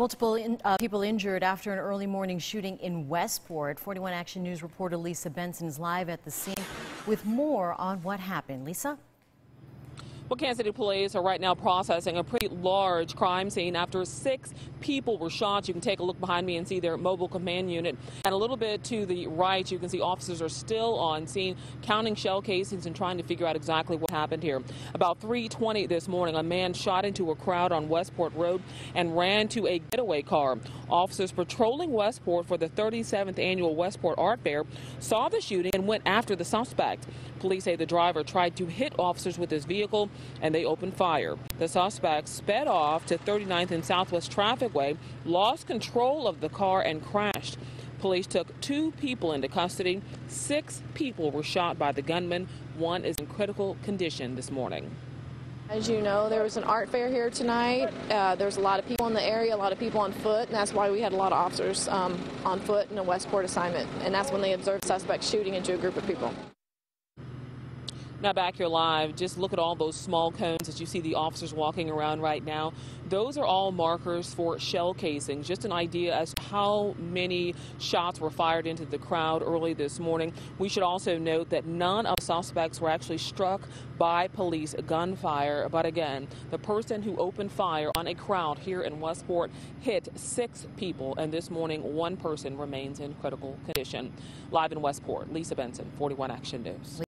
Multiple in, uh, people injured after an early morning shooting in Westport. 41 Action News reporter Lisa Benson is live at the scene with more on what happened. Lisa? Well, Kansas City police are right now processing a pretty large crime scene after six people were shot. You can take a look behind me and see their mobile command unit. And a little bit to the right, you can see officers are still on scene counting shell casings and trying to figure out exactly what happened here. About 3:20 this morning, a man shot into a crowd on Westport Road and ran to a getaway car. Officers patrolling Westport for the 37th annual Westport Art Fair saw the shooting and went after the suspect. Police say the driver tried to hit officers with his vehicle and they opened fire. The suspect sped off to 39th and Southwest Trafficway, lost control of the car, and crashed. Police took two people into custody. Six people were shot by the gunman. One is in critical condition this morning. As you know, there was an art fair here tonight. Uh, there's a lot of people in the area, a lot of people on foot, and that's why we had a lot of officers um, on foot in a Westport assignment. And that's when they observed suspects shooting into a group of people. Now back here live, just look at all those small cones as you see the officers walking around right now. Those are all markers for shell casings. Just an idea as to how many shots were fired into the crowd early this morning. We should also note that none of the suspects were actually struck by police gunfire. But again, the person who opened fire on a crowd here in Westport hit six people, and this morning one person remains in critical condition. Live in Westport, Lisa Benson, 41 Action News.